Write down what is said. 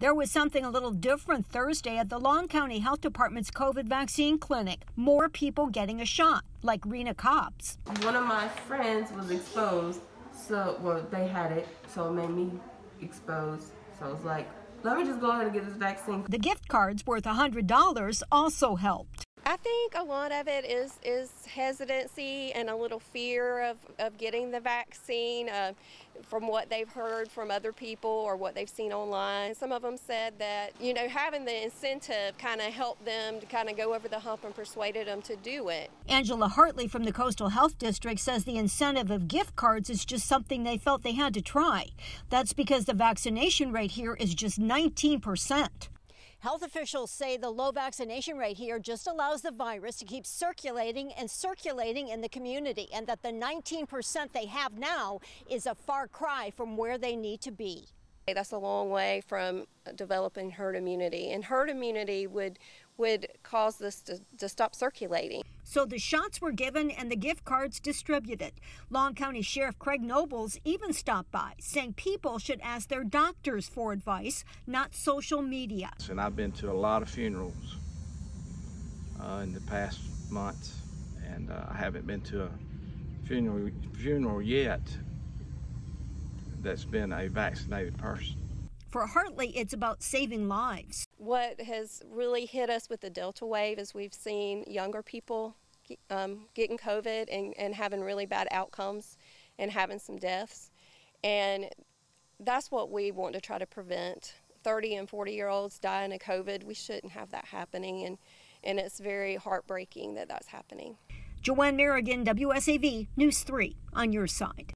There was something a little different Thursday at the Long County Health Department's COVID vaccine clinic. More people getting a shot, like Rena Cobbs. One of my friends was exposed, so, well, they had it, so it made me exposed. So I was like, let me just go ahead and get this vaccine. The gift cards worth a $100 also helped. I think a lot of it is is hesitancy and a little fear of, of getting the vaccine uh, from what they've heard from other people or what they've seen online. Some of them said that, you know, having the incentive kind of helped them to kind of go over the hump and persuaded them to do it. Angela Hartley from the Coastal Health District says the incentive of gift cards is just something they felt they had to try. That's because the vaccination rate here is just 19 percent. Health officials say the low vaccination rate here just allows the virus to keep circulating and circulating in the community, and that the 19% they have now is a far cry from where they need to be. That's a long way from developing herd immunity, and herd immunity would would cause this to, to stop circulating. So the shots were given and the gift cards distributed. Long County Sheriff Craig Nobles even stopped by, saying people should ask their doctors for advice, not social media. And I've been to a lot of funerals uh, in the past months, and uh, I haven't been to a funeral funeral yet that's been a vaccinated person. For Hartley, it's about saving lives. What has really hit us with the Delta wave is we've seen younger people um, getting COVID and, and having really bad outcomes and having some deaths. And that's what we want to try to prevent. 30 and 40 year olds dying of COVID, we shouldn't have that happening. And, and it's very heartbreaking that that's happening. Joanne Merrigan, WSAV News 3 on your side.